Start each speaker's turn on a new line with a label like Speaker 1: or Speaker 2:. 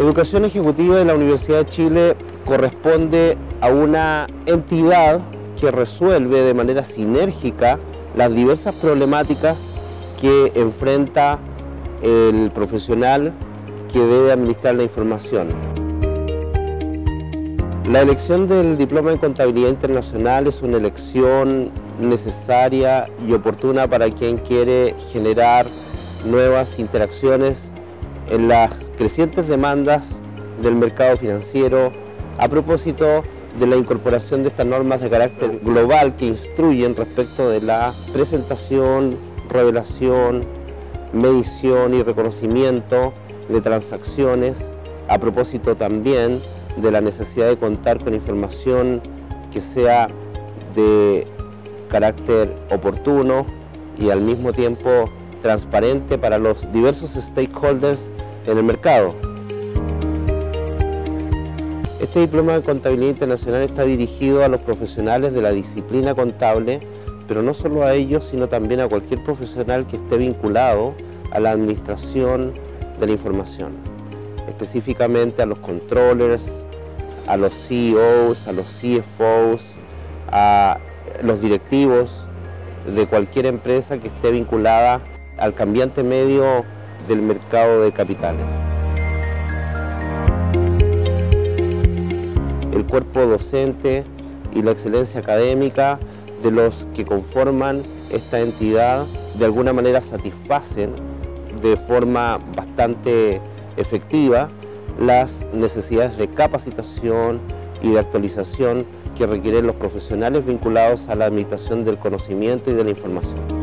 Speaker 1: Educación Ejecutiva de la Universidad de Chile corresponde a una entidad que resuelve de manera sinérgica las diversas problemáticas que enfrenta el profesional que debe administrar la información. La elección del diploma en contabilidad internacional es una elección necesaria y oportuna para quien quiere generar nuevas interacciones en las crecientes demandas del mercado financiero a propósito de la incorporación de estas normas de carácter global que instruyen respecto de la presentación, revelación, medición y reconocimiento de transacciones, a propósito también de la necesidad de contar con información que sea de carácter oportuno y al mismo tiempo transparente para los diversos stakeholders en el mercado. Este diploma de contabilidad internacional está dirigido a los profesionales de la disciplina contable, pero no solo a ellos, sino también a cualquier profesional que esté vinculado a la administración de la información, específicamente a los controllers, a los CEOs, a los CFOs, a los directivos de cualquier empresa que esté vinculada al cambiante medio del mercado de capitales. El cuerpo docente y la excelencia académica de los que conforman esta entidad de alguna manera satisfacen de forma bastante efectiva las necesidades de capacitación y de actualización que requieren los profesionales vinculados a la administración del conocimiento y de la información.